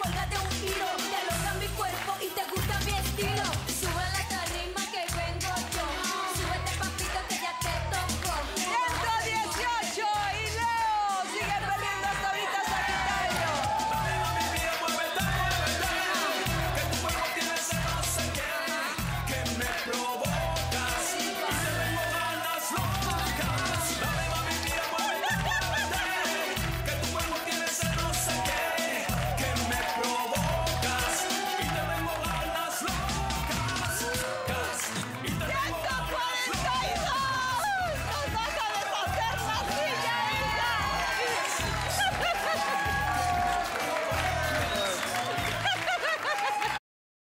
cuélgate